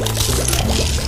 Let's go.